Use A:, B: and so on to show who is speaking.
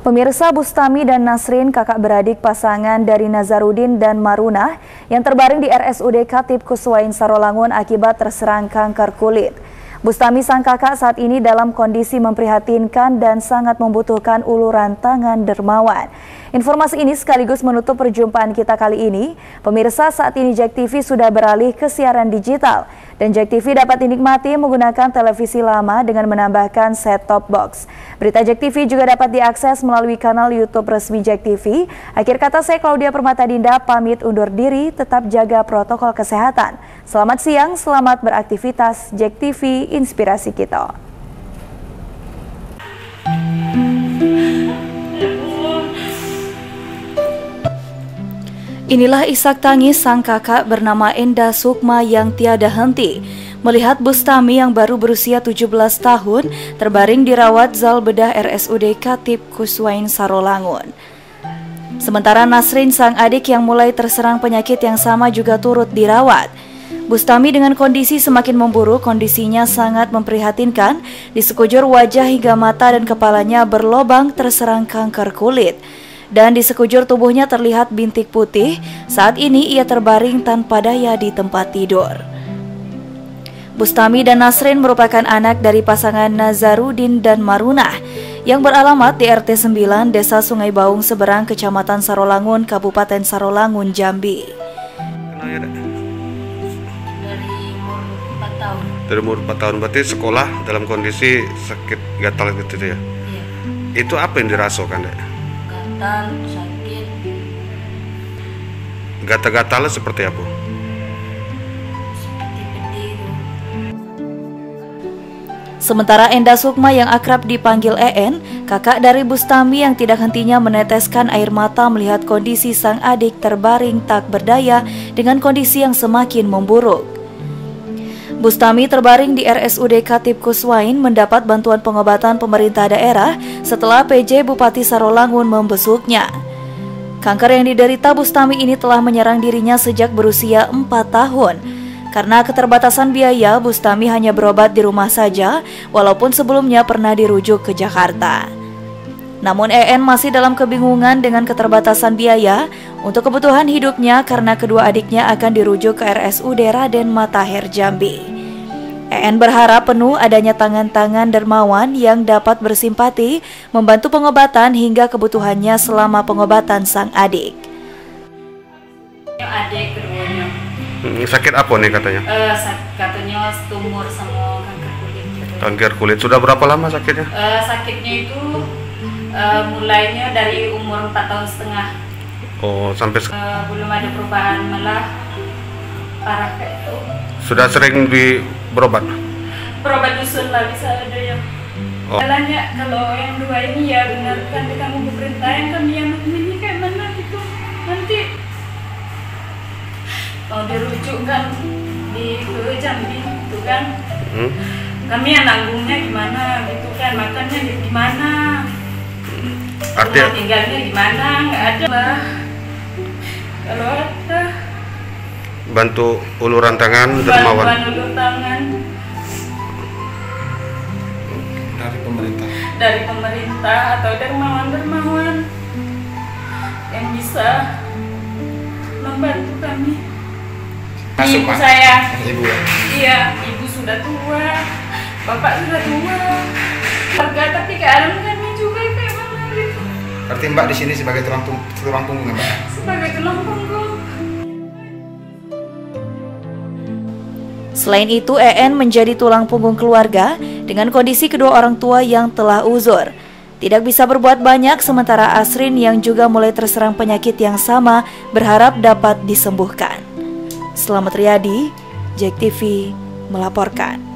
A: Pemirsa Bustami dan Nasrin, kakak beradik pasangan dari Nazarudin dan Marunah yang terbaring di RSUD Katib Kuswain Sarolangun akibat terserang kanker kulit. Bustami sang kakak saat ini dalam kondisi memprihatinkan dan sangat membutuhkan uluran tangan dermawan. Informasi ini sekaligus menutup perjumpaan kita kali ini. Pemirsa saat ini Jack TV sudah beralih ke siaran digital dan Jack TV dapat dinikmati menggunakan televisi lama dengan menambahkan set-top box. Berita Jack TV juga dapat diakses melalui kanal YouTube resmi Jack TV. Akhir kata saya Claudia Permata Dinda pamit undur diri, tetap jaga protokol kesehatan. Selamat siang, selamat beraktivitas. Jack TV, inspirasi kita. Inilah isak tangis sang kakak bernama Enda Sukma yang tiada henti melihat Bustami yang baru berusia 17 tahun terbaring dirawat Zal Bedah RSUD Katib Kuswain Sarolangun. Sementara Nasrin sang adik yang mulai terserang penyakit yang sama juga turut dirawat. Bustami dengan kondisi semakin memburuk, kondisinya sangat memprihatinkan. Di sekujur wajah hingga mata dan kepalanya berlobang terserang kanker kulit dan di sekujur tubuhnya terlihat bintik putih. Saat ini ia terbaring tanpa daya di tempat tidur. Bustami dan Nasrin merupakan anak dari pasangan Nazarudin dan Marunah yang beralamat di RT 9 Desa Sungai Baung Seberang, Kecamatan Sarolangun, Kabupaten Sarolangun, Jambi.
B: Dari umur 4 tahun
C: berarti sekolah dalam kondisi sakit gatal gitu ya.
B: Iya.
C: Itu apa yang dirasakan, Dek?
B: Gatal, sakit,
C: Gatal-gatalnya seperti apa?
B: seperti pedih.
A: Sementara Enda Sukma yang akrab dipanggil EN, kakak dari Bustami yang tidak hentinya meneteskan air mata melihat kondisi sang adik terbaring tak berdaya dengan kondisi yang semakin memburuk. Bustami terbaring di RSUD Katib Kuswain mendapat bantuan pengobatan pemerintah daerah setelah PJ Bupati Sarolangun membesuknya. Kanker yang diderita Bustami ini telah menyerang dirinya sejak berusia 4 tahun. Karena keterbatasan biaya, Bustami hanya berobat di rumah saja, walaupun sebelumnya pernah dirujuk ke Jakarta. Namun EN masih dalam kebingungan dengan keterbatasan biaya untuk kebutuhan hidupnya karena kedua adiknya akan dirujuk ke RSUD Raden Matahir Jambi. EN berharap penuh adanya tangan-tangan dermawan yang dapat bersimpati membantu pengobatan hingga kebutuhannya selama pengobatan sang adik.
B: Adik keduanya,
C: Hmm, sakit apa nih katanya?
B: eh, sak- katanya tumor sama kanker kulit.
C: Kanker kulit. Sudah berapa lama sakitnya?
B: Eh, sakitnya itu eh, mulainya dari umur 4 tahun setengah.
C: Oh, sampai
B: Eh, belum ada perubahan malah parah kayak itu.
C: sudah sering di berobat.
B: Berobat dusun lah bisa ada yang
C: Oh.
B: Jalannya kalau yang dua ini ya benar kan kamu pemerintah yang kami yang ini kayak mana gitu nanti mau dirujuk kan di ke Jambi gitu kan
C: Hmm?
B: kami yang nanggungnya gimana gitu kan makannya gimana
C: Artinya
B: rumah tinggalnya gimana nggak ada lah kalau ada
C: bantu uluran tangan dermawan
B: bantuan ulur tangan
D: dari pemerintah.
B: dari pemerintah atau dermawan-dermawan yang bisa membantu kami.
D: Masuk,
B: ibu
D: Pak.
B: saya,
D: Ibu ya.
B: iya, ibu sudah tua, bapak sudah tua, keluarga tapi keadaan
D: Berarti Mbak di sini sebagai tulang tulang punggung ya, Mbak?
B: sebagai tulang punggung.
A: Selain itu, EN menjadi tulang punggung keluarga dengan kondisi kedua orang tua yang telah uzur. Tidak bisa berbuat banyak sementara Asrin yang juga mulai terserang penyakit yang sama berharap dapat disembuhkan. Selamat Riyadi, Jack TV melaporkan.